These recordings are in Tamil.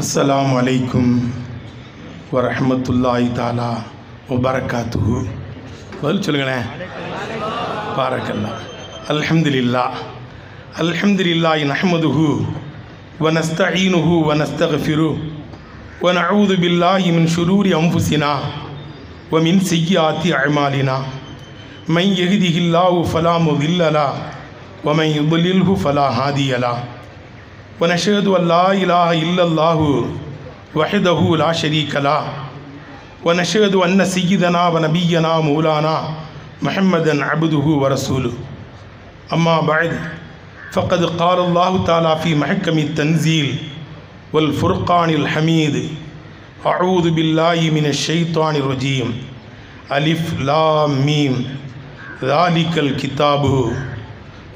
அஸ்ஸலாமு அலைக்கும் வரஹ்மத்துல்லாஹி தாலா வபரகாத்துஹு பதில் சொல்லுங்களேன் பாரக்கல்லா அல்ஹம்துலில்லா அல்ஹம்துலில்லாஹி நஹ்மதுஹு வனஸ்தஈனுஹு வனஸ்தக்ஃபிரு ونعوذ بالله من شرور أنفسنا ومن سيئات أعمالنا من يهده الله فلا مضل له ومن يضلله فلا هادي له ونشهد أن لا إله إلا الله وحده لا شريك له. ونشهد أن سيدنا ونبينا مولانا محمدا عبده ورسوله. أما بعد فقد قال الله تعالى في محكم التنزيل والفرقان الحميد أعوذ بالله من الشيطان الرجيم. ألف لام ميم. ذلك الكتاب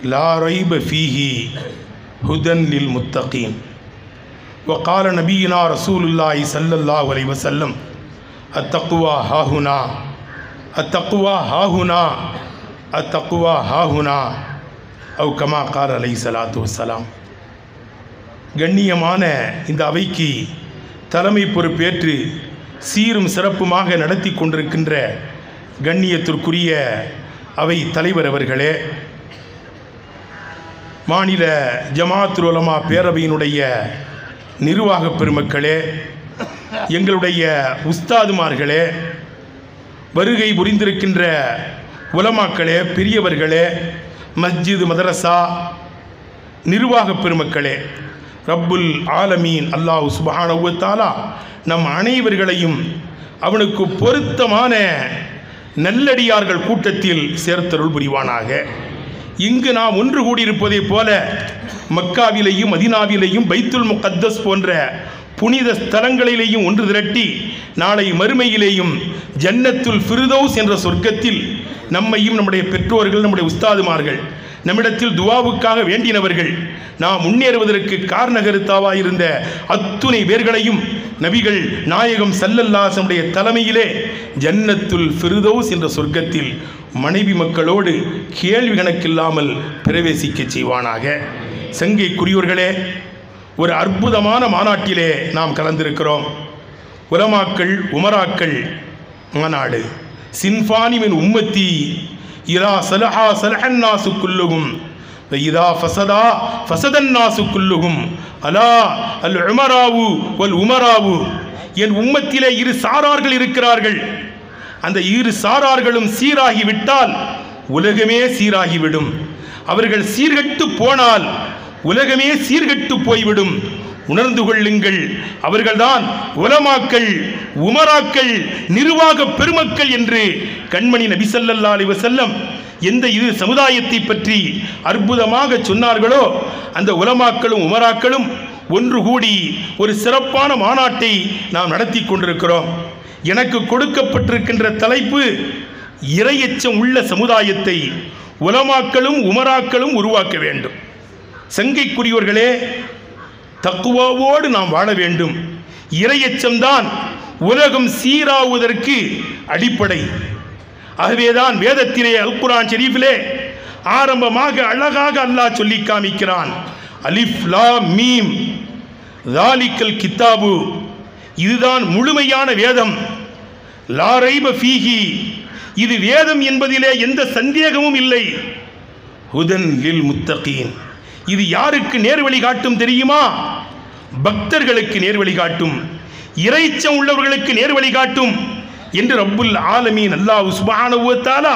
لا ريب فيه. هدى للمتقين وقال نبينا رسول الله صلى الله عليه وسلم التقوى ها هنا التقوى ها هنا التقوى ها هنا أو كما قال عليه الصلاة والسلام கண்ணியமான இந்த அவைக்கு தலைமை பொறுப்பேற்று சீரும் சிறப்புமாக நடத்தி கொண்டிருக்கின்ற கண்ணியத்திற்குரிய அவை தலைவர் அவர்களே மாநில ஜமாத்துல் உலமா பேரவையினுடைய நிர்வாக பெருமக்களே எங்களுடைய உஸ்தாதுமார்களே வருகை புரிந்திருக்கின்ற உலமாக்களே பெரியவர்களே மஸ்ஜித் மதரசா நிர்வாக பெருமக்களே ரப்புல் ஆலமீன் அல்லாஹ் சுபஹானவுத்தாலா நம் அனைவர்களையும் அவனுக்கு பொருத்தமான நல்லடியார்கள் கூட்டத்தில் சேர்த்தருள் புரிவானாக. இங்கு நாம் ஒன்று கூடியிருப்பதைப் போல மக்காவிலேயும் மதினாவிலேயும் பைத்துல் முகத்தஸ் போன்ற புனித ஸ்தலங்களிலேயும் ஒன்று திரட்டி நாளை மறுமையிலேயும் ஜன்னத்துல் ஃபிருதௌஸ் என்ற சொர்க்கத்தில் நம்மையும் நம்முடைய பெற்றோர்கள் நம்முடைய உஸ்தாதுமார்கள் நம்மிடத்தில் துவாவுக்காக வேண்டினவர்கள் நாம் முன்னேறுவதற்கு காரணகருத்தாவா இருந்த அத்துணை பேர்களையும் நபிகள் நாயகம் சல்லல்லாசனுடைய தலைமையிலே ஜன்னத்துல் ஃபிருதௌஸ் என்ற சொர்க்கத்தில் மனைவி மக்களோடு கேள்வி கணக்கில்லாமல் பிரவேசிக்க செய்வானாக. சங்கைக்குரியவர்களே ஒரு அற்புதமான மாநாட்டிலே நாம் கலந்திருக்கிறோம். உலமாக்கள் உமராக்கள் மாநாடு. சின்ஃபானிமின் உம்மத்தி இரா சலஹா சலஹன்னாசு குல்லுகும் இதா ஃபசதா ஃபசதன்னாசு குல்லுகும் அலா அல் உமராவு ஒல் உமராவு. என் உம்மத்திலே இரு சாரார்கள் இருக்கிறார்கள். அந்த இரு சாரார்களும் சீராகிவிட்டால் உலகமே சீராகிவிடும். அவர்கள் சீர்கட்டு போனால் உலகமே சீர்கட்டு போய்விடும். உணர்ந்து கொள்ளுங்கள் அவர்கள்தான் உலமாக்கள் உமராக்கள் நிர்வாக பெருமக்கள் என்று கண்மணி நபிசல்லா அலி வசல்லம் எந்த இது சமுதாயத்தை பற்றி அற்புதமாக சொன்னார்களோ அந்த உலமாக்களும் உமராக்களும் ஒன்று கூடி ஒரு சிறப்பான மாநாட்டை நாம் நடத்தி கொண்டிருக்கிறோம். எனக்கு கொடுக்கப்பட்டிருக்கின்ற தலைப்பு இரையச்சம் உள்ள சமுதாயத்தை உலமாக்களும் உமராக்களும் உருவாக்க வேண்டும். சங்கைக்குரியவர்களே தக்குவாவோடு நாம் வாழ வேண்டும். இரையச்சம்தான் உலகம் சீராவதற்கு அடிப்படை. ஆகவேதான் வேதத்திலே அல்குரான் ஷெரீஃபிலே ஆரம்பமாக அழகாக அல்லாஹ் சொல்லி காமிக்கிறான். அலிஃப்லா மீம். தாலிக்கல் கித்தாபு. இதுதான் முழுமையான வேதம். லாரைப ஃபீஹி இது வேதம் என்பதிலே எந்த சந்தேகமும் இல்லை. ஹுதன் லில் முத்தகீன் இது யாருக்கு நேர்வழி காட்டும் தெரியுமா? பக்தர்களுக்கு நேர்வழி காட்டும். இறைச்சம் உள்ளவர்களுக்கு நேர்வழி காட்டும். என்று ரப்புல் ஆலமீன் அல்லாஹ் சுபானுவத்தாலா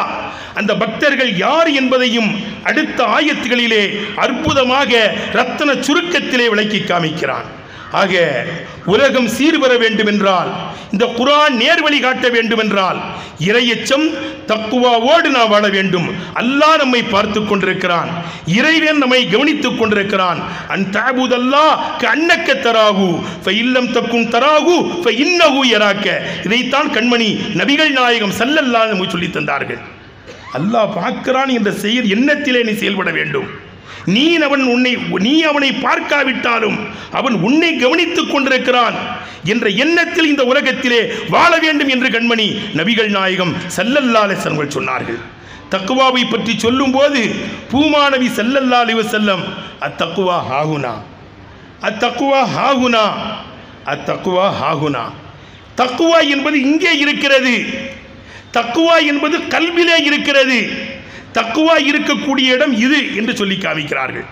அந்த பக்தர்கள் யார் என்பதையும் அடுத்த ஆயத்துகளிலே அற்புதமாக ரத்தன சுருக்கத்திலே விளக்கி காமிக்கிறான். ஆக உலகம் சீர்பெற வேண்டும் என்றால் இந்த குரான் நேர்வழி காட்ட வேண்டும் என்றால் இரையச்சம் தக்குவாவோடு நாம் வாழ வேண்டும். அல்லாஹ் நம்மை பார்த்து கொண்டிருக்கிறான். இறைவன் நம்மை கவனித்துக் கொண்டிருக்கிறான். அன் தாபுதல்லா அன்னக்க தராகு இல்லம் தக்கும் தராகு இன்னகு எராக்க இதைத்தான் கண்மணி நபிகள் நாயகம் சல்லல்லா நமக்கு சொல்லி தந்தார்கள். அல்லாஹ் பார்க்கிறான் என்ற செயல் எண்ணத்திலே நீ செயல்பட வேண்டும். நீ அவன் உன்னை நீ அவனை பார்க்காவிட்டாலும் அவன் உன்னை கவனித்துக் கொண்டிருக்கிறான் என்ற எண்ணத்தில் இந்த உலகத்திலே வாழ வேண்டும் என்று கண்மணி நபிகள் நாயகம் சல்லல்லாலேசன்கள் சொன்னார்கள். தக்குவாவை பற்றி சொல்லும்போது பூமாநபி சல்லல்லா அலி செல்லம் அத்தக்குவா ஹாகுனா அத்தக்குவா ஹாகுனா அத்தக்குவா ஹாகுனா தக்குவா என்பது இங்கே இருக்கிறது தக்குவா என்பது கல்விலே இருக்கிறது. தக்குவா இருக்கக்கூடிய இடம் இது என்று சொல்லி காமிக்கிறார்கள்.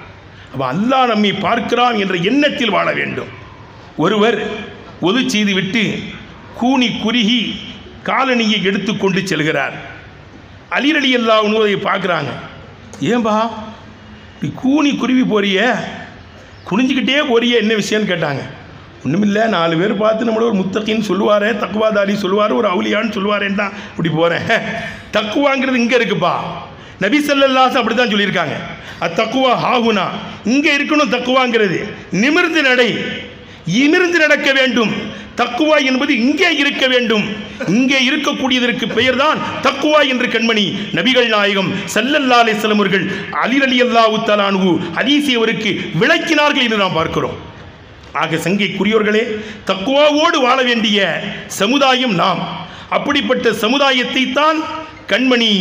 அப்போ அல்லாஹ் நம்மை பார்க்கிறான் என்ற எண்ணத்தில் வாழ வேண்டும். ஒருவர் ஒது செய்துவிட்டு கூனி குறுகி காலணியை எடுத்துக்கொண்டு செல்கிறார். அலிரலி அல்லா உணவதை பார்க்குறாங்க. ஏன்பா நீ கூனி குருவி போறிய? குனிஞ்சிக்கிட்டே போறிய? என்ன விஷயம்னு கேட்டாங்க. ஒன்றுமில்லை நாலு பேர் பார்த்து நம்மளோட ஒரு முத்தகின்னு சொல்லுவாரே தக்குவாதாரி சொல்லுவார் ஒரு அவுலியான்னு சொல்லுவாரேன்னு தான் இப்படி போகிறேன் தக்குவாங்கிறது இங்கே இருக்குப்பா. நபி ஸல்லல்லாஹு அப்படி தான் சொல்லியிருக்காங்க. அத்தக்குவா ஹாகுனா இங்கே இருக்கணும் தக்குவாங்கிறது. நிமிர்ந்து நடை. இமிர்ந்து நடக்க வேண்டும். தக்குவா என்பது இங்கே இருக்க வேண்டும். இங்கே இருக்கக்கூடியதற்கு பெயர்தான் தக்குவா என்று கண்மணி. நபிகள் நாயகம் சல்லல்லா அலிஸ்லம் அவர்கள் அலி அலி அல்லாஹு தலானு விளக்கினார்கள் என்று நாம் பார்க்கிறோம். ஆக சங்கைக்குரியவர்களே தக்குவாவோடு வாழ வேண்டிய சமுதாயம் நாம். அப்படிப்பட்ட சமுதாயத்தை தான் கண்மணி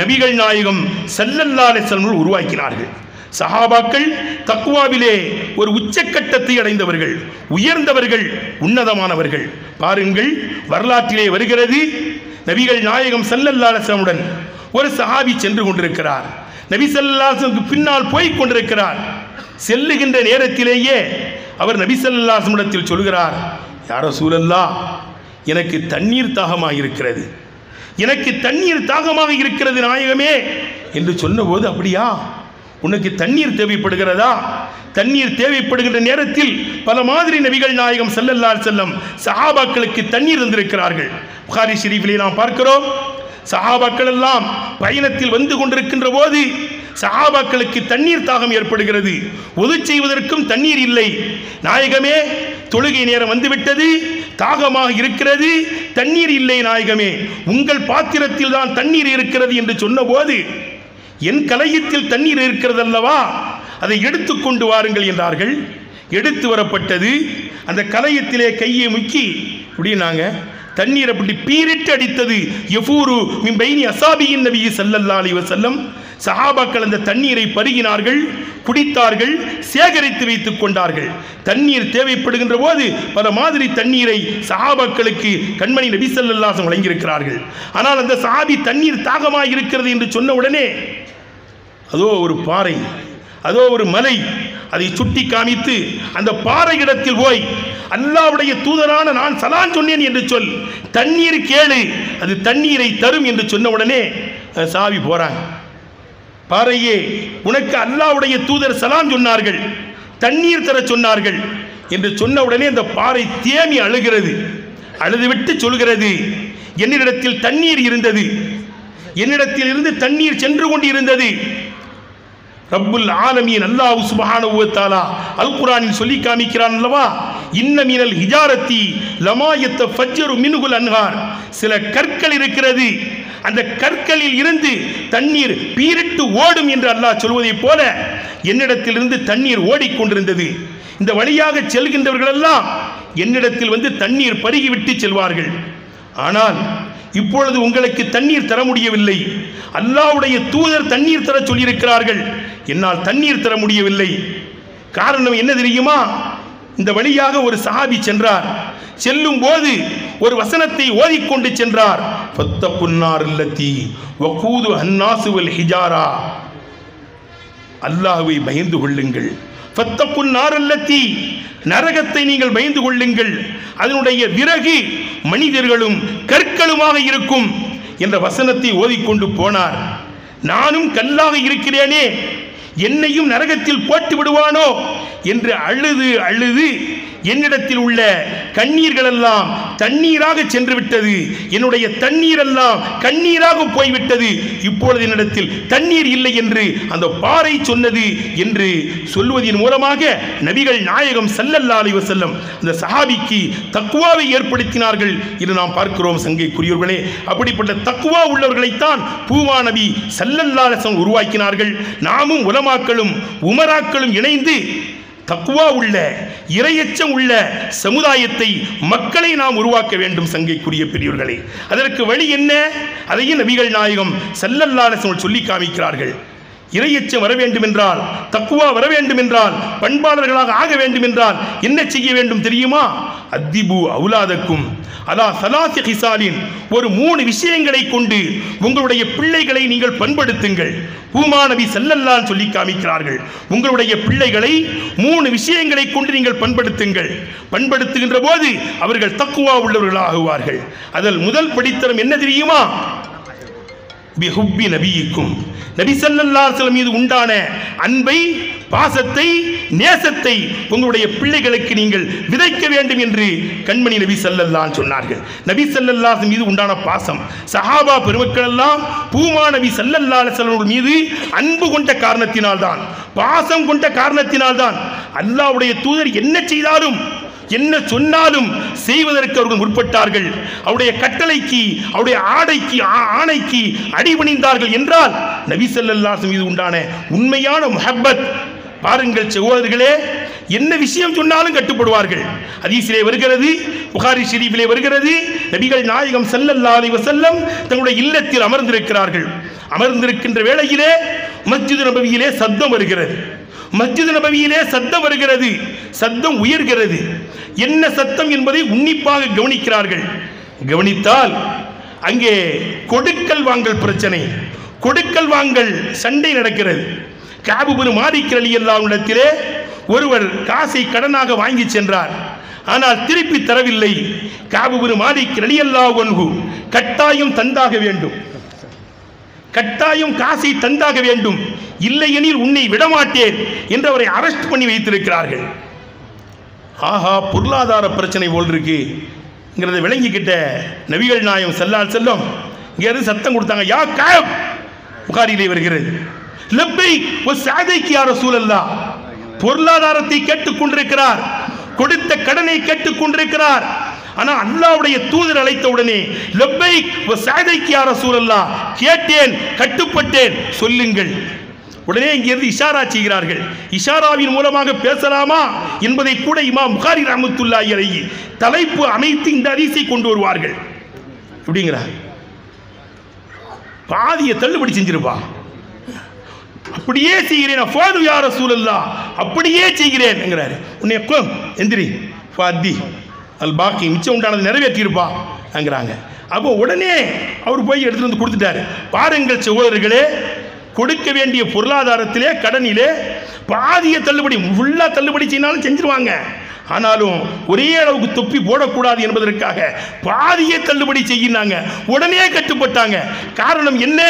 நபிகள் நாயகம் சல்லல்லா அலிஸ்லம் உருவாக்கினார்கள். சஹாபாக்கள் தக்குவாவிலே ஒரு உச்சக்கட்டத்தை அடைந்தவர்கள் உயர்ந்தவர்கள் உன்னதமானவர்கள். பாருங்கள் வரலாற்றிலே வருகிறது நபிகள் நாயகம் சல்லல்லாசமுடன் ஒரு சஹாபி சென்று கொண்டிருக்கிறார். நபி சல்லாசனுக்கு பின்னால் போய் கொண்டிருக்கிறார். செல்லுகின்ற நேரத்திலேயே அவர் நபி சல்லாசமிடத்தில் சொல்கிறார் யாரோ சூழல்லா எனக்கு தண்ணீர் தாகமாக இருக்கிறது எனக்கு தண்ணீர் தாகமாக இருக்கிறது நாயகமே என்று சொன்னபோது அப்படியா? உனக்கு தண்ணீர் தேவைப்படுகிறதா? தண்ணீர் தேவைப்படுகின்ற நேரத்தில் பல மாதிரி நபிகள் நாயகம் செல்லல்லார் செல்லம் சஹாபாக்களுக்கு தண்ணீர் தந்திருக்கிறார்கள். புகாரி ஷெரீஃபிலே நாம் பார்க்கிறோம். சஹாபாக்கள் எல்லாம் பயணத்தில் வந்து கொண்டிருக்கின்ற போது சஹாபாக்களுக்கு தண்ணீர் தாகம் ஏற்படுகிறது. ஒது செய்வதற்கும் தண்ணீர் இல்லை. நாயகமே தொழுகை நேரம் வந்துவிட்டது. தாகமாக இருக்கிறது. தண்ணீர் இல்லை நாயகமே. உங்கள் பாத்திரத்தில் தான் தண்ணீர் இருக்கிறது என்று சொன்னபோது என் கலையத்தில் தண்ணீர் இருக்கிறது அல்லவா? அதை எடுத்துக்கொண்டு வாருங்கள் என்றார்கள். எடுத்து வரப்பட்டது. அந்த கலையத்திலே கையை முக்கி அப்படின்னாங்க தண்ணீர் அப்படி பீரிட்டு அடித்தது. எஃபூரு மிம்பைனி அசாபியின் நபி செல்லல்லா அலைஹி செல்லம் சஹாபாக்கள் அந்த தண்ணீரை பருகினார்கள் குடித்தார்கள் சேகரித்து வைத்துக் கொண்டார்கள். தண்ணீர் தேவைப்படுகின்ற போது பல மாதிரி தண்ணீரை சஹாபாக்களுக்கு கண்மணி நபிசல்லாசம் வழங்கியிருக்கிறார்கள். ஆனால் அந்த சஹாபி தண்ணீர் தாகமாக இருக்கிறது என்று சொன்ன உடனே அதோ ஒரு பாறை அதோ ஒரு மலை அதை சுட்டி காமித்து அந்த பாறை இடத்தில் போய் அல்லாவுடைய தூதரான நான் சலான் சொன்னேன் என்று சொல். தண்ணீர் கேளு அது தண்ணீரை தரும் என்று சொன்ன உடனே சாவி போறாங்க. பாறையே உனக்கு அல்லாவுடைய தூதர் சலாம் சொன்னார்கள் தண்ணீர் தர சொன்னார்கள் என்று சொன்ன உடனே அந்த பாறை தேமி அழுகிறது. அழுதுவிட்டு சொல்கிறது என்னிடத்தில் தண்ணீர் இருந்தது. என்னிடத்தில் இருந்து தண்ணீர் சென்று கொண்டு இருந்தது ரப்புல் ஆலமீன் அல்லாஹ் சுப்ஹானஹு அல் குரானில் சொல்லி காமிக்கிறான் அல்லவா? இன்ன மீனல் ஹிஜாரத்தி லமாயத்த ஃபஜ்ஜரு மின்ஹுல் அன்ஹார். சில கற்கள் இருக்கிறது. அந்த கற்களில் இருந்து தண்ணீர் பீரிட்டு ஓடும் என்று அல்லாஹ் சொல்வதைப் போல என்னிடத்திலிருந்து தண்ணீர் ஓடிக்கொண்டிருந்தது. இந்த வழியாக செல்கின்றவர்களெல்லாம் என்னிடத்தில் வந்து தண்ணீர் பருகிவிட்டு செல்வார்கள். ஆனால் இப்பொழுது உங்களுக்கு தண்ணீர் தர முடியவில்லை. அல்லாஹ்வுடைய தூதர் தண்ணீர் தர சொல்லியிருக்கிறார்கள். என்னால் தண்ணீர் தர முடியவில்லை. காரணம் என்ன தெரியுமா? இந்த வழியாக ஒரு சஹாபி சென்றார். செல்லும் போது ஒரு வசனத்தை ஓதிக்கொண்டு சென்றார். ஃபத்தகுன்னார் இல்லத்தி வகூது அன்னாசுவல் ஹிஜாரா. அல்லாஹுவை பயந்து கொள்ளுங்கள். ஃபத்தகுன் நாரல்லத்தி நரகத்தை நீங்கள் பயந்து கொள்ளுங்கள். அதனுடைய விறகு மனிதர்களும் கற்களுமாக இருக்கும் என்ற வசனத்தை ஓதிக்கொண்டு போனார். நானும் கல்லாக இருக்கிறேனே என்னையும் நரகத்தில் போட்டு விடுவானோ? என்று அழுது அழுது என்னிடத்தில் உள்ள கண்ணீர்களெல்லாம் தண்ணீராக சென்று விட்டது என்னுடைய தண்ணீர் எல்லாம் கண்ணீராக போய்விட்டது. இப்பொழுது என்னிடத்தில் தண்ணீர் இல்லை என்று அந்த பாறை சொன்னது என்று சொல்வதன் மூலமாக நபிகள் நாயகம் சல்லல்லா அலைஹி வஸல்லம் அந்த சஹாபிக்கு தக்குவாவை ஏற்படுத்தினார்கள் என்று நாம் பார்க்கிறோம் சங்கைக்குரியவர்களே. அப்படிப்பட்ட தக்குவா உள்ளவர்களைத்தான் பூமா நபி ஸல்லல்லாஹு உருவாக்கினார்கள். நாமும் உலமாக்களும் உமராக்களும் இணைந்து தக்குவா உள்ள இரையச்சம் உள்ள சமுதாயத்தை மக்களை நாம் உருவாக்க வேண்டும் சங்கைக்குரிய பெரியோர்களே. அதற்கு வழி என்ன? அதையும் நபிகள் நாயகம் செல்லல்லான சொல்லி காமிக்கிறார்கள். இறையச்சம் வர வேண்டும் என்றால் தக்குவா வர வேண்டும் என்றால் பண்பாளர்களாக ஆக வேண்டும் என்றால் என்ன செய்ய வேண்டும் தெரியுமா? அத்திபு அவுலாதக்கும் அதா சலாசி ஹிசாலின் ஒரு மூணு விஷயங்களை கொண்டு உங்களுடைய பிள்ளைகளை நீங்கள் பண்படுத்துங்கள். பூமானவி நபி செல்லல்லான் சொல்லி காமிக்கிறார்கள். உங்களுடைய பிள்ளைகளை மூணு விஷயங்களை கொண்டு நீங்கள் பண்படுத்துங்கள். பண்படுத்துகின்ற போது அவர்கள் தக்குவா உள்ளவர்களாகுவார்கள். அதில் முதல் படித்தரம் என்ன தெரியுமா? பிஹுப்பி நபியிக்கும். நபி ஸல்லல்லாஹு மீது உண்டான அன்பை பாசத்தை நேசத்தை உங்களுடைய பிள்ளைகளுக்கு நீங்கள் விதைக்க வேண்டும் என்று கண்மணி நபி ஸல்லல்லாஹு சொன்னார்கள். நபி ஸல்லல்லாஹு மீது உண்டான பாசம் சஹாபா பெருமக்கள் எல்லாம் பூமா நபி ஸல்லல்லாஹு அலைஹி மீது அன்பு கொண்ட காரணத்தினால்தான் பாசம் கொண்ட காரணத்தினால்தான் அல்லாஹ்வுடைய தூதர் என்ன செய்தாலும் என்ன சொன்னாலும் செய்வதற்கு அவர்கள் முற்பட்டார்கள். அவருடைய கட்டளைக்கு அவருடைய ஆடைக்கு ஆ- ஆணைக்கு அடிபணிந்தார்கள் என்றால் நபி மீது உண்டான உண்மையான முஹப்பத். பாருங்கள் சகோதரர்களே என்ன விஷயம் சொன்னாலும் கட்டுப்படுவார்கள். அதீசிலே வருகிறது புகாரி ஷெரீஃபிலே வருகிறது நபிகள் நாயகம் ஸல்லல்லாஹு அலைஹி செல்லம் தங்களுடைய இல்லத்தில் அமர்ந்திருக்கிறார்கள். அமர்ந்திருக்கின்ற வேளையிலே மஸ்ஜிது நபவியிலே சத்தம் வருகிறது. மஸ்ஜித் நபவியிலே சத்தம் வருகிறது. சத்தம் உயர்கிறது. என்ன சத்தம் என்பதை உன்னிப்பாக கவனிக்கிறார்கள். கவனித்தால் அங்கே கொடுக்கல் வாங்கல் பிரச்சனை. கொடுக்கல் வாங்கல் சண்டை நடக்கிறது. காபுபுரு மாறிக்கிறலி எல்லாம் இடத்திலே ஒருவர் காசை கடனாக வாங்கி சென்றார். ஆனால் திருப்பி தரவில்லை. காபுபுரு மாலிக் ரலியல்லா ஒன்று கட்டாயம் தந்தாக வேண்டும். கட்டாயம் காசை தந்தாக வேண்டும். இல்லையெனில் உன்னை விடமாட்டேன் என்று அவரை அரெஸ்ட் பண்ணி வைத்திருக்கிறார்கள். ஆஹா பொருளாதார பிரச்சனை போல் இருக்குங்கிறத விளங்கிக்கிட்ட நபிகள் நாயம் செல்லால் செல்லும் இங்கேருந்து சத்தம் கொடுத்தாங்க யா காப் புகாரிலே வருகிறது. லெப்பை ஒரு சாதைக்கு யார சூழல்லா பொருளாதாரத்தை கேட்டுக் கொண்டிருக்கிறார் கொடுத்த கடனை கேட்டுக் கொண்டிருக்கிறார் ஆனா அல்லாவுடைய தூதர் அழைத்த உடனே லெப்பை சாதைக்கு யார சூழல்லா கேட்டேன் கட்டுப்பட்டேன் சொல்லுங்கள். உடனே இங்கிருந்து இஷாரா செய்கிறார்கள். இஷாராவின் மூலமாக பேசலாமா என்பதை கூட இமாம் புகாரி ரஹமத்துல்லாஹி அலைஹி தலைப்பு அமைத்து இந்த ஹதீஸை கொண்டு வருவார்கள். அப்படிங்கிறார் பாதியை தள்ளுபடி செஞ்சிருப்பா. அப்படியே செய்கிறேன் ஃபாது யார சூழல்லா அப்படியே செய்கிறேன் என்கிறாரு. உன்னை எந்திரி ஃபாதி அல் பாக்கி மிச்சம் உண்டானது நிறைவேற்றியிருப்பான் அங்கிறாங்க அப்போ உடனே அவர் போய் எடுத்துட்டு வந்து கொடுத்துட்டாரு. பாருங்கள் சகோதரர்களே கொடுக்க வேண்டிய பொருளாதாரத்திலே கடனிலே பாதிய தள்ளுபடி ஃபுல்லாக தள்ளுபடி செய்யினாலும் செஞ்சிருவாங்க. ஆனாலும் ஒரே அளவுக்கு தொப்பி போடக்கூடாது என்பதற்காக பாதியை தள்ளுபடி செய்யினாங்க. உடனே கட்டுப்பட்டாங்க. காரணம் என்ன?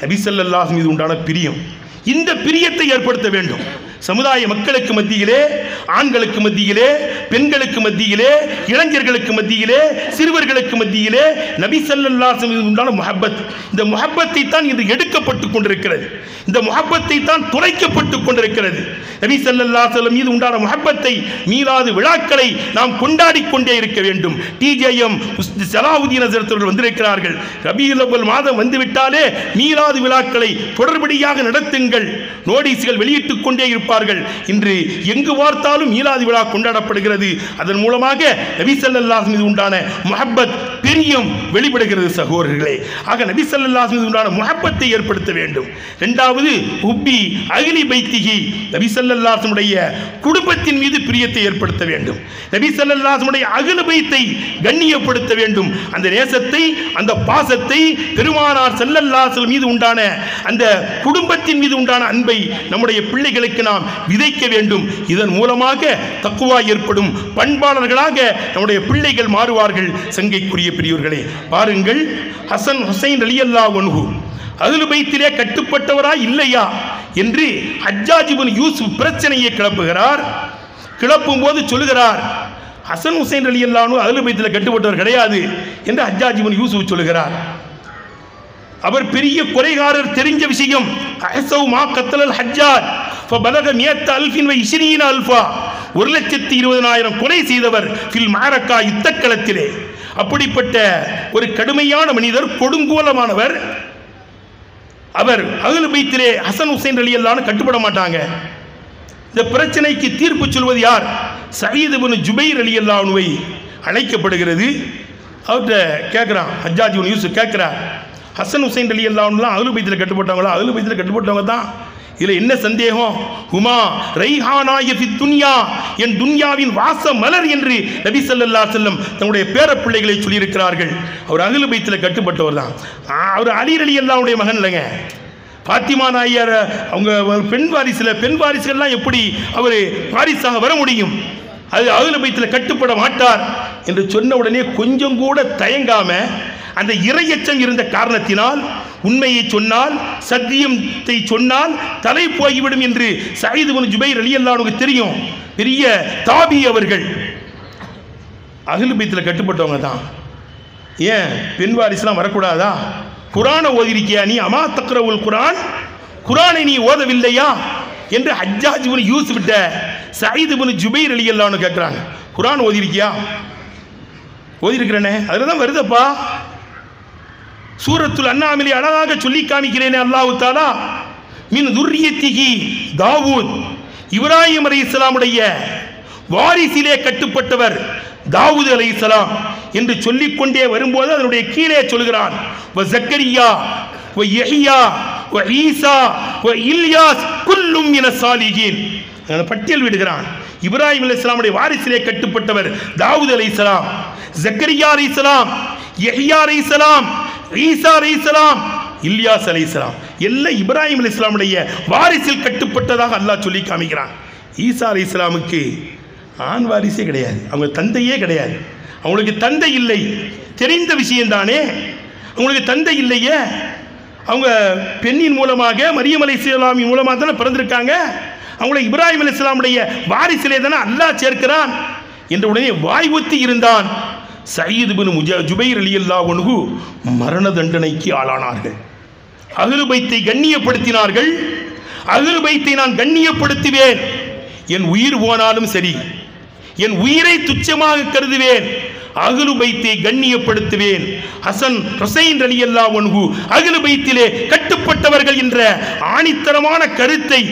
நபிசல்லாஸ் மீது உண்டான பிரியம். இந்த பிரியத்தை ஏற்படுத்த வேண்டும். சமுதாய மக்களுக்கு மத்தியிலே ஆண்களுக்கு மத்தியிலே பெண்களுக்கு மத்தியிலே இளைஞர்களுக்கு மத்தியிலே சிறுவர்களுக்கு மத்தியிலே நபி சல்லாசம் உண்டான முஹப்பத். இந்த முஹப்பத்தை தான் இன்று எடுக்கப்பட்டு கொண்டிருக்கிறது. இந்த முஹப்பத்தை தான் துளைக்கப்பட்டு கொண்டிருக்கிறது. நபி ஸல்லல்லாஹு செல்லம் மீது உண்டான முகப்பத்தை மீளாது விழாக்களை நாம் கொண்டாடி கொண்டே இருக்க வேண்டும். டிஜேஎம் சலாவுதீன் அவர்கள் வந்திருக்கிறார்கள். ரபியுல் மாதம் வந்துவிட்டாலே மீளாது விழாக்களை தொடர்படியாக நடத்துங்கள். நோட்டீஸ்கள் வெளியிட்டுக் கொண்டே இருப்பார்கள் இன்று எங்கு பார்த்தாலும் ஈலாதி விழா கொண்டாடப்படுகிறது. அதன் மூலமாக நபி சல்லாஸ் மீது உண்டான முஹப்பத் பிரியம் வெளிப்படுகிறது சகோதரர்களே. ஆக நபி ஸல்லல்லாஹு மீது உண்டான முகப்பத்தை ஏற்படுத்த வேண்டும். இரண்டாவது உப்பி அகிலி பைத்திகி நபி ஸல்லல்லாஹுடைய குடும்பத்தின் மீது பிரியத்தை ஏற்படுத்த வேண்டும். நபி ஸல்லல்லாஹுடைய அகில பைத்தை கண்ணியப்படுத்த வேண்டும். அந்த நேசத்தை அந்த பாசத்தை பெருமானார் செல்லல்லாசல் மீது உண்டான அந்த குடும்பத்தின் மீது உண்டான அன்பை நம்முடைய பிள்ளைகளுக்கு நாம் விதைக்க வேண்டும். இதன் மூலமாக தக்குவா ஏற்படும் பண்பாளர்களாக நம்முடைய பிள்ளைகள் மாறுவார்கள். சங்கைக்குரிய பெரியோர்களே பாருங்கள் ஹசன் ஹுசைன் அலி அல்லா ஒன்ஹு அதில் பைத்திலே கட்டுப்பட்டவரா இல்லையா என்று ஹஜ்ஜாஜிபுன் யூசுப் பிரச்சனையை கிளப்புகிறார். கிளப்பும் போது சொல்லுகிறார் ஹசன் ஹுசைன் அலி அல்லானு அதில் பைத்தில் கட்டுப்பட்டவர் கிடையாது என்று ஹஜ்ஜாஜிபுன் யூசுப் சொல்லுகிறார். அவர் பெரிய குறைகாரர் தெரிஞ்ச விஷயம் அஹ்சவ் மா கத்தலல் ஹஜ்ஜாஜ் ஃபபலக மியத்த அல்ஃபின் வ இஸ்ரீன அல்ஃபா ஒரு லட்சத்தி இருபதனாயிரம் கொலை செய்தவர் ஃபில் மாரக்கா யுத்தக்களத்திலே. அப்படிப்பட்ட ஒரு கடுமையான மனிதர் கொடுங்கோலமானவர். அவர் அகல் பைத்திலே ஹசன் ஹுசைன் அலி அல்லான்னு கட்டுப்பட மாட்டாங்க. இந்த பிரச்சனைக்கு தீர்ப்பு சொல்வது யார்? சயீத் பின் ஜுபைர் அலி அல்லானுவை அழைக்கப்படுகிறது. அவர்கிட்ட கேட்குறான் ஹஜ்ஜாஜ் யூஸ் கேட்குறார். ஹசன் ஹுசைன் அலி அல்லாஹ்லாம் அகலு பைத்தில் கட்டுப்பட்டவங்களா? அகலு பைத்தில் கட்டுப்பட்டவங்க தான் இதுல என்ன சந்தேகம்? ஹுமா ரைஹானாய பி துன்யா என் துன்யாவின் வாச மலர் என்று நபி ஸல்லல்லாஹு செல்லம் தன்னுடைய பேர பிள்ளைகளை சொல்லியிருக்கிறார்கள். அவர் அகில பைத்தில் கட்டுப்பட்டவர் தான். அவர் அலி அலி அல்லாவுடைய மகன் இல்லைங்க. பாத்திமா நாயர் அவங்க பெண் வாரிசில் பெண் வாரிசுகள்லாம் எப்படி அவர் வாரிசாக வர முடியும்? அது அகில பைத்தில் கட்டுப்பட மாட்டார் என்று சொன்ன உடனே கொஞ்சம் கூட தயங்காம அந்த இறையச்சம் இருந்த காரணத்தினால் உண்மையை சொன்னால் சத்தியத்தை சொன்னால் தலை போய்விடும் என்று சயீது பின் ஜுபைர் அலியல்லானுக்கு தெரியும். பெரிய தாபி அவர்கள். அகில கட்டுப்பட்டவங்க தான். ஏன்? பெண் வாரிசுலாம் வரக்கூடாதா? குரானை ஓதிருக்கியா நீ? அமா தக்ரவுல் குரான்? குரானை நீ ஓதவில்லையா? என்று ஹஜ்ஜாஜ் பின் யூஸ் விட்ட சயீது பின் ஜுபைர் அலியல்லான்னு கேட்குறாங்க குரான் ஓதிருக்கியா? ஓதிருக்கிறேனே. அதில் தான் வருதப்பா. சூரத்துல் அண்ணாமலை அழகாக சொல்லி காமிக்கிறேனே அல்லாஹு தாலா மின் துர்ரியத்திகி தாவூத். இப்ராஹிம் அலி இஸ்லாமுடைய வாரிசிலே கட்டுப்பட்டவர் தாவூத் அலி இஸ்லாம் என்று சொல்லிக்கொண்டே வரும்போது அதனுடைய கீழே சொல்கிறான். ஓ ஜக்கரியா ஓ யஹ்யா ஓ ஈசா ஓ இல்யாஸ் குல்லும் என சாலிகின். அந்த பட்டியல் விடுகிறான். இப்ராஹிம் அலி இஸ்லாமுடைய வாரிசிலே கட்டுப்பட்டவர் தாவூத் அலி இஸ்லாம் ஜக்கரியா அலி இஸ்லாம் யஹியா அலி இஸ்லாம் ஈசா அலி இஸ்லாம் இல்யாஸ் அலி இஸ்லாம் எல்லாம் இப்ராஹிம் அலி இஸ்லாமுடைய வாரிசில் கட்டுப்பட்டதாக அல்லாஹ் சொல்லி காமிக்கிறான். ஈசா அலி இஸ்லாமுக்கு ஆண் வாரிசே கிடையாது அவங்க தந்தையே கிடையாது. அவங்களுக்கு தந்தை இல்லை தெரிந்த விஷயம்தானே அவங்களுக்கு தந்தை இல்லையே அவங்க பெண்ணின் மூலமாக மரியம் அலி இஸ்லாமின் மூலமாக தானே பிறந்திருக்காங்க. அவங்கள இப்ராஹிம் அலி இஸ்லாமுடைய வாரிசிலே தானே அல்லாஹ் சேர்க்கிறான். என்ற உடனே வாய் ஊத்தி இருந்தான். சயீதுபின் முஜா ஜுபைர் அலி அல்லா ஒன்கு மரண தண்டனைக்கு ஆளானார்கள். அகிலு பைத்தை கண்ணியப்படுத்தினார்கள். அகிலு பைத்தை நான் கண்ணியப்படுத்துவேன். என் உயிர் போனாலும் சரி என் உயிரை துச்சமாக கருதுவேன். அகிலு பைத்தை கண்ணியப்படுத்துவேன். ஹசன் ஹுசைன் அலி அல்லா ஒன்கு அகிலு பைத்திலே கட்டுப்பட்டவர்கள் என்ற ஆணித்தரமான கருத்தை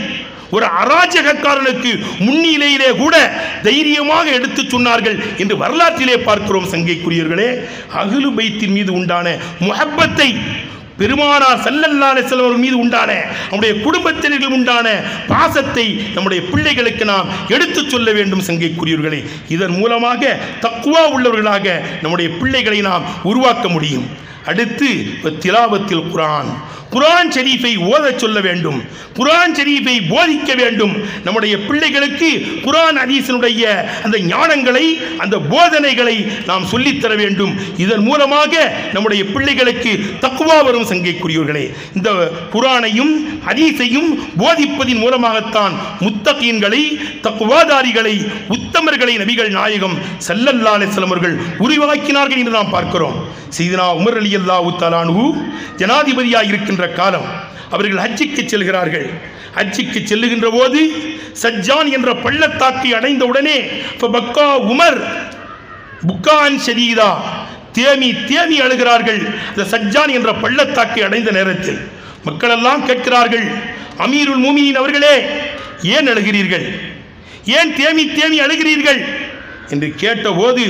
ஒரு அராஜகக்காரனுக்கு முன்னிலையிலே கூட தைரியமாக எடுத்து சொன்னார்கள் என்று வரலாற்றிலே பார்க்கிறோம் சங்கைக்குரியர்களே. அகிலு பைத்தின் மீது உண்டான முகப்பத்தை பெருமானார் சல்லல்லா செல்வர்கள் மீது உண்டான நம்முடைய குடும்பத்தினர்கள் உண்டான பாசத்தை நம்முடைய பிள்ளைகளுக்கு நாம் எடுத்துச் சொல்ல வேண்டும் சங்கைக்குரியவர்களே இதன் மூலமாக தக்குவா உள்ளவர்களாக நம்முடைய பிள்ளைகளை நாம் உருவாக்க முடியும். அடுத்து திலாவத்தில் குரான் குரான் ஷெரீஃபை ஓதச் சொல்ல வேண்டும். குரான் ஷெரீஃபை போதிக்க வேண்டும். நம்முடைய பிள்ளைகளுக்கு குரான் ஹதீஸினுடைய அந்த ஞானங்களை அந்த போதனைகளை நாம் சொல்லித்தர வேண்டும். இதன் மூலமாக நம்முடைய பிள்ளைகளுக்கு தக்குவா வரும் சங்கைக்குரியவர்களே. இந்த குரானையும் ஹதீஸையும் போதிப்பதின் மூலமாகத்தான் முத்தகீன்களை தக்குவாதாரிகளை உத்தமர்களை நபிகள் நாயகம் சல்லல்லா அலிஸ்லாம் அவர்கள் உருவாக்கினார்கள் என்று நாம் பார்க்கிறோம். சீதனா உமர் அலி அல்லாஹு தலானு ஜனாதிபதியாக இருக்கின்ற காலம் அவர்கள் ஹஜ்ஜிக்கு செல்கிறார்கள். ஹஜ்ஜிக்கு செல்லுகின்ற போது சஜ்ஜான் என்ற பள்ளத்தாக்கை அடைந்த உடனே பக்கா உமர் புக்கான் ஷதீதா. தேமி தேமி அழுகிறார்கள். அந்த சஜ்ஜான் என்ற பள்ளத்தாக்கை அடைந்த நேரத்தில் மக்கள் எல்லாம் கேட்கிறார்கள் அமீருல் மூமியின் அவர்களே ஏன் அழுகிறீர்கள்? ஏன் தேமி தேமி அழுகிறீர்கள்? என்று கேட்டபோது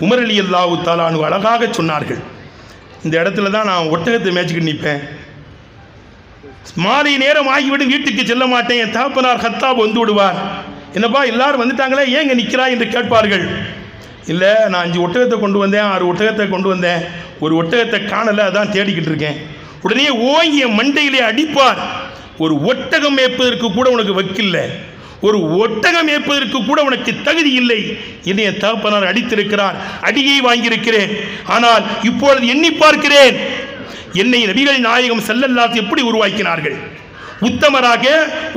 உமர் அலி அல்லாஹு தாலானு அழகாக சொன்னார்கள். இந்த இடத்துல தான் நான் ஒட்டகத்தை மேய்ச்சிக்கிட்டு நிற்பேன். மாலை நேரம் ஆகிவிடும் வீட்டுக்கு செல்ல மாட்டேன். என் தகப்பனார் ஹத்தாப் வந்து விடுவார். என்னப்பா எல்லாரும் வந்துட்டாங்களே ஏங்க நிற்கிறா என்று கேட்பார்கள். இல்லை நான் அஞ்சு ஒட்டகத்தை கொண்டு வந்தேன் ஆறு ஒட்டகத்தை கொண்டு வந்தேன். ஒரு ஒட்டகத்தை காணலை அதான் தேடிக்கிட்டு இருக்கேன். உடனே ஓங்கிய மண்டையிலே அடிப்பார். ஒரு ஒட்டகம் மேய்ப்பதற்கு கூட உனக்கு வக்கில்லை. ஒரு ஒட்டகம் ஏற்பதற்கு கூட உனக்கு தகுதி இல்லை. என்னை என் தகப்பனார் அடித்திருக்கிறார். அடியை வாங்கியிருக்கிறேன். ஆனால் இப்பொழுது எண்ணி பார்க்கிறேன். என்னை நபிகள் நாயகம் செல்லல்லாத் எப்படி உருவாக்கினார்கள்? உத்தமராக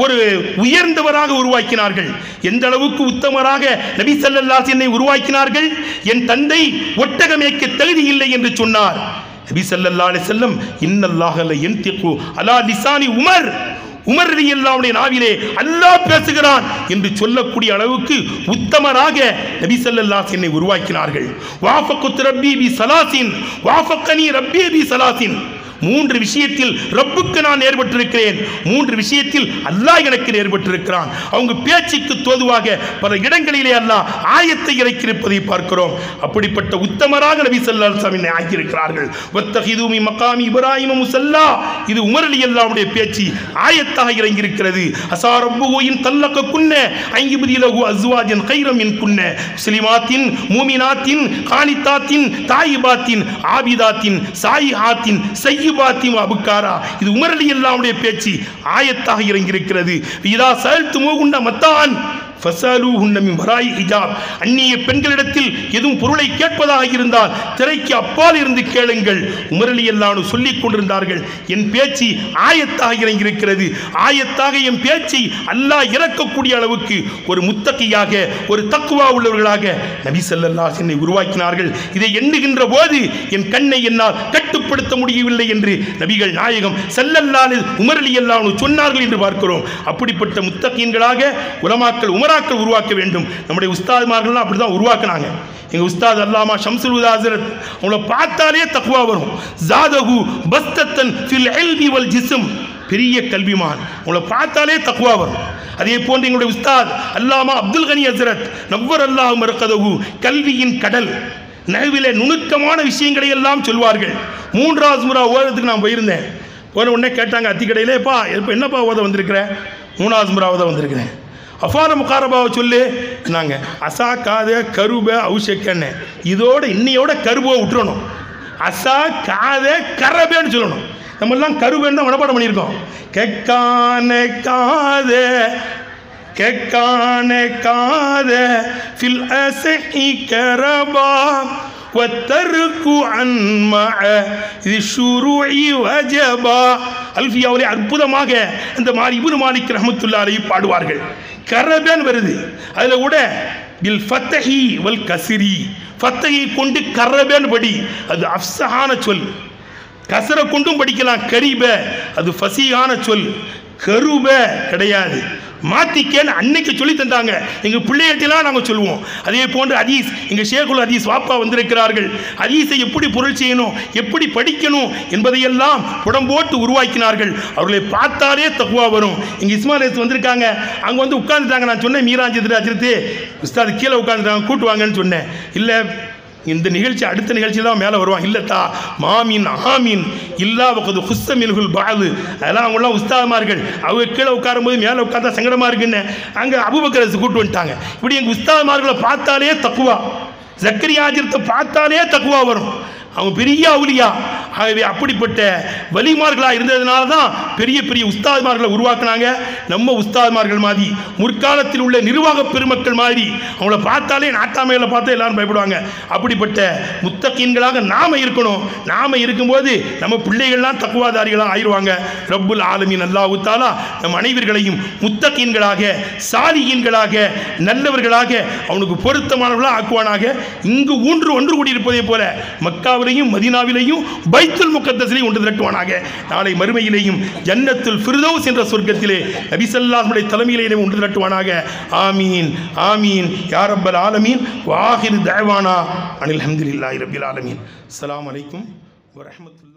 ஒரு உயர்ந்தவராக உருவாக்கினார்கள். எந்த அளவுக்கு உத்தமராக நபி ஸல்லல்லாஹு என்னை உருவாக்கினார்கள்? என் தந்தை ஒட்டகமேக்க தகுதி இல்லை என்று சொன்னார். நபி ஸல்லல்லாஹு அலி செல்லம் இன்னல்லாஹ என் யன்திகு அலா லிசானி உமர். உமர் ரலியல்லாஹுடைய நாவிலே அல்லாஹ் பேசுகிறான் என்று சொல்லக்கூடிய அளவுக்கு உத்தமராக நபி ஸல்லல்லாஹு என்னை உருவாக்கினார்கள். வாஃபக்குத் ரப்பி பி சலாசின் வாஃபக்கனி ரப்பி பி சலாசின் மூன்று விஷயத்தில் ரப்புக்கு நான் ஏற்பட்டிருக்கிறேன். மூன்று விஷயத்தில் அல்லாஹ் எனக்கு நேர்பட்டிருக்கிறான் அவங்க பேச்சுக்கு தோதுவாக பல இடங்களிலே அல்லாஹ் ஆயத்தை இறக்கியிருப்பதை பார்க்கிறோம். அப்படிப்பட்ட உத்தமராக நபி ஸல்லல்லாஹு அலைஹி ஆக்கியிருக்கிறார்கள் இப்ராஹிம முசல்லா. இது உமரலி அல்லாவுடைய பேச்சு ஆயத்தாக இறங்கியிருக்கிறது. அசா ரப்புயின் தல்லக குன்ன ஐங்கிபதி லகு அஸ்வாஜன் கைரம் மின் குன்ன. முஸ்லிமாத்தின் மூமினாத்தின் காணித்தாத்தின் தாயிபாத்தின் ஆபிதாத்தின் சாயிஹாத்தின் சையிபாத்தின் அபுக்காரா? இது உமரலி அலி பேச்சு. ஆயத்தாக இறங்கியிருக்கிறது. இதா சல்து மூகுண்ட மத்தான். ஃபசாலு மின் வராய் ஹிஜாப். அந்நிய பெண்களிடத்தில் எதுவும் பொருளை கேட்பதாக இருந்தால் திரைக்கு அப்பால் இருந்து கேளுங்கள். உமரலி எல்லாரும் சொல்லிக் கொண்டிருந்தார்கள். என் பேச்சு ஆயத்தாக இறங்கியிருக்கிறது ஆயத்தாக என் பேச்சை அல்லாஹ் இறக்கக்கூடிய அளவுக்கு ஒரு முத்தகையாக ஒரு தக்குவா உள்ளவர்களாக நபி ஸல்லல்லாஹு என்னை உருவாக்கினார்கள். இதை எண்ணுகின்ற போது என் கண்ணை என்னால் கட்டுப்படுத்த முடியவில்லை என்று நபிகள் நாயகம் செல்லல்லாலில் உமரலி எல்லாம் சொன்னார்கள் என்று பார்க்கிறோம். அப்படிப்பட்ட முத்தகீன்களாக உலமாக்கள் உமர் உமராக்கள் உருவாக்க வேண்டும். நம்முடைய உஸ்தாதுமார்கள்லாம் அப்படி தான் உருவாக்குனாங்க. எங்கள் உஸ்தாத் அல்லாமா ஷம்சுல் உதாசரத் அவங்கள பார்த்தாலே தக்குவா வரும். ஜாதகு பஸ்தத்தன் ஃபில் இல்மி வல் ஜிஸும். பெரிய கல்விமான். உங்களை பார்த்தாலே தக்குவா வரும். அதே போன்று எங்களுடைய உஸ்தாத் அல்லாமா அப்துல் கனி ஹசரத் நவ்வர் அல்லாஹ் மரக்கதவு கல்வியின் கடல். நகவிலே நுணுக்கமான விஷயங்களை எல்லாம் சொல்வார்கள். மூன்றாவது முறை ஓதத்துக்கு நான் போயிருந்தேன். போன உடனே கேட்டாங்க அத்திக்கடையிலேப்பா இப்போ என்னப்பா ஓத வந்திருக்கிறேன் மூணாவது முறை ஓத வந்திருக்கிறேன். அஃபார முகாரபாவை சொல்லு நாங்கள் அசா காத கருப அவுஷக்கன்னு இதோட இன்னையோட கருபை விட்டுறணும் அசா காத கரபேன்னு சொல்லணும் நம்ம எல்லாம் கருபேன்னு தான் மனப்பாடம் பண்ணியிருக்கோம் கெக்கான காத ككان كاد في الأسح كربا والترك عن مع ذي الشروع وجبا அல்ஃபியாவிலே அற்புதமாக இந்த மாதிரி இபுனு மாலிக் ரஹமத்துல்லா அலைஹி பாடுவார்கள் கரபேன் வருது. அதில் கூட இல் ஃபத்தஹி வல் கசிரி ஃபத்தஹி கொண்டு கரபேன் படி. அது அஃப்சஹான சொல். கசரை கொண்டும் படிக்கலாம். கரிப அது ஃபசீகான சொல். கருப கிடையாது. மாத்திக்கேன்னு அன்னைக்கு சொல்லி தந்தாங்க. எங்கள் பிள்ளைகள்ட்டெல்லாம் நாங்கள் சொல்லுவோம். அதே போன்று அதீஸ் எங்கள் ஷேகுல் அதீஸ் வாப்பா வந்திருக்கிறார்கள். அதீஸை எப்படி பொருள் செய்யணும் எப்படி படிக்கணும் என்பதையெல்லாம் புடம்போட்டு உருவாக்கினார்கள். அவர்களை பார்த்தாலே தகுவா வரும். இங்கே இஸ்மாலேஸ் வந்திருக்காங்க. அங்கே வந்து உட்காந்துட்டாங்க நான் சொன்னேன் மீராஞ்சித்ரா அஜித்து உஸ்தாது கீழே உட்காந்துட்டாங்க கூட்டு வாங்கன்னு சொன்னேன். இல்லை இந்த நிகழ்ச்சி அடுத்த நிகழ்ச்சி தான் மேலே வருவான். இல்லத்தா மாமீன் ஆமீன் இல்லா ஹுஸ்த ஹுஸ்தமில்குல் பாது. அதெல்லாம் அவங்களாம் உஸ்தாதமார்கள். அவங்க கீழே உட்காரும்போது மேலே உட்காந்தா சங்கடமாக இருக்குன்னு. அங்கே அபுபக்கரசு கூட்டு வந்துட்டாங்க. இப்படி எங்கள் உஸ்தாதமார்களை பார்த்தாலே தக்குவா. ஜக்கரியா ஆஜிரத்தை பார்த்தாலே தக்குவா வரும். அவங்க பெரிய அவுலியா ஆகவே அப்படிப்பட்ட வலிமார்களாக இருந்ததுனால தான் பெரிய பெரிய உஸ்தாதுமார்களை உருவாக்குனாங்க. நம்ம உஸ்தாதுமார்கள் மாதிரி முற்காலத்தில் உள்ள நிர்வாக பெருமக்கள் மாதிரி அவங்கள பார்த்தாலே நாட்டாமைகளை பார்த்தா எல்லாரும் பயப்படுவாங்க. அப்படிப்பட்ட முத்தகீன்களாக நாம இருக்கணும். நாம இருக்கும்போது நம்ம பிள்ளைகள்லாம் தக்குவாதாரிகளாக ஆயிடுவாங்க. ரப்புல் ஆலமீன் நல்லா தாலா நம் அனைவர்களையும் முத்தகீன்களாக சாலிகீன்களாக நல்லவர்களாக அவனுக்கு பொருத்தமானவர்களாக ஆக்குவானாக. இங்கு ஊன்று ஒன்று கூடியிருப்பதை போல மக்கா மக்காவிலையும் மதினாவிலையும் பைத்துல் முக்கத்தசிலையும் ஒன்று திரட்டுவானாக. நாளை மறுமையிலேயும் ஜன்னத்துல் ஃபிர்தௌஸ் என்ற சொர்க்கத்திலே நபிசல்லாஹுடைய தலைமையிலே ஒன்று திரட்டுவானாக. ஆமீன் ஆமீன். யாரப்பல் ஆலமீன். வாஹிர் தஅவானா அனில் அஹமதுல்லாஹி ரபில் ஆலமீன். அஸ்ஸலாமு வலைக்கும் வரமத்துல